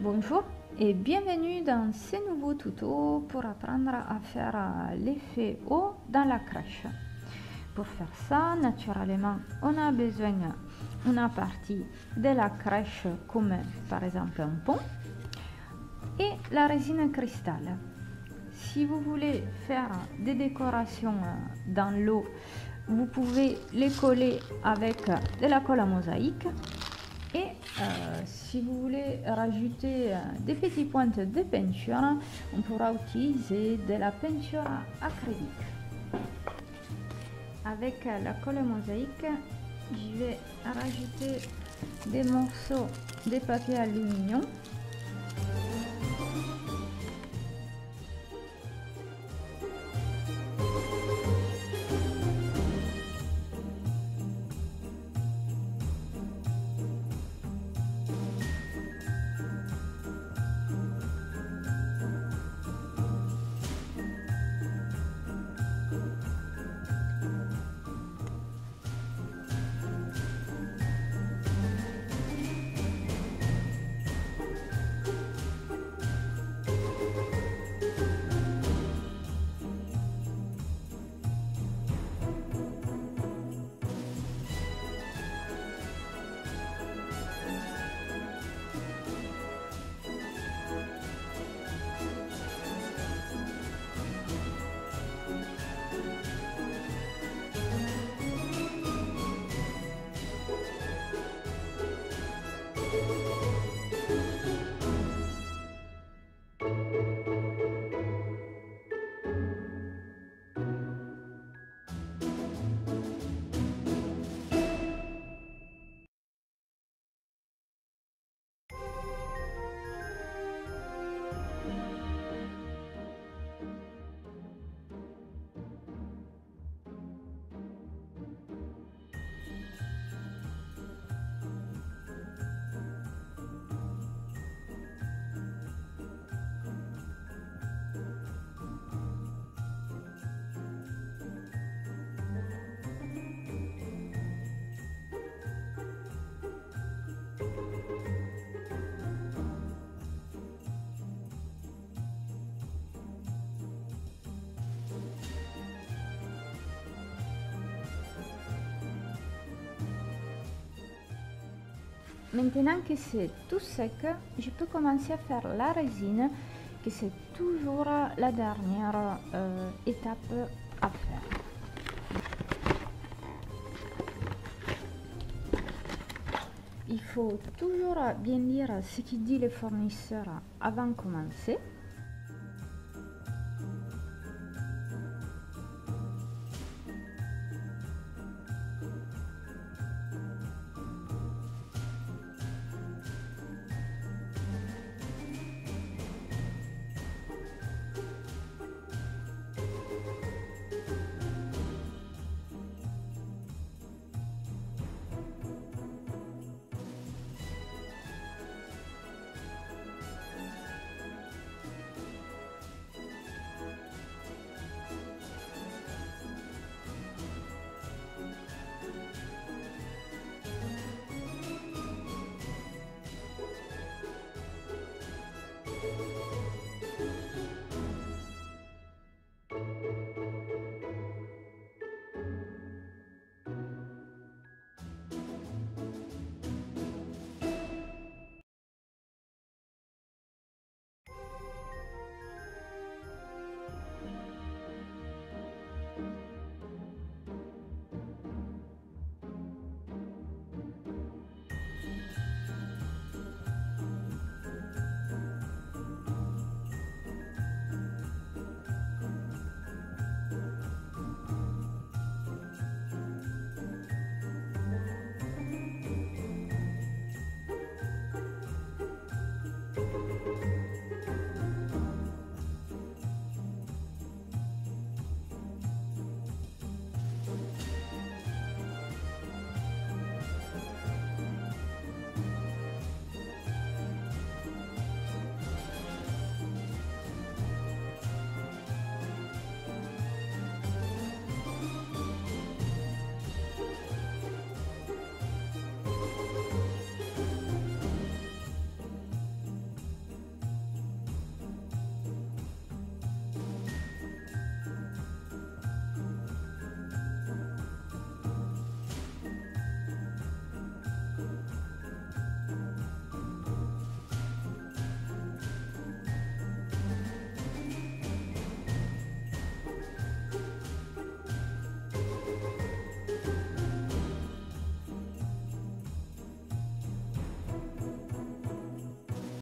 Bonjour et bienvenue dans ce nouveau tuto pour apprendre à faire euh, l'effet eau dans la crèche. Pour faire ça, naturellement, on a besoin d'une partie de la crèche comme par exemple un pont et la résine cristal. Si vous voulez faire des décorations euh, dans l'eau, vous pouvez les coller avec de la colle à mosaïque et euh, si vous voulez rajouter euh, des petites pointes de peinture, on pourra utiliser de la peinture acrylique. Avec la colle mosaïque, je vais rajouter des morceaux de papier aluminium Maintenant que c'est tout sec, je peux commencer à faire la résine, que c'est toujours la dernière euh, étape à faire. Il faut toujours bien lire ce qu'il dit le fournisseur avant de commencer.